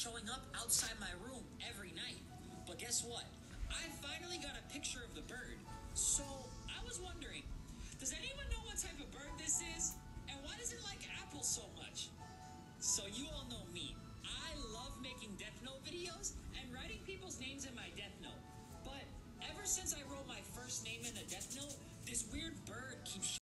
showing up outside my room every night. But guess what? I finally got a picture of the bird. So I was wondering, does anyone know what type of bird this is? And why does it like apples so much? So you all know me. I love making Death Note videos and writing people's names in my Death Note. But ever since I wrote my first name in the Death Note, this weird bird keeps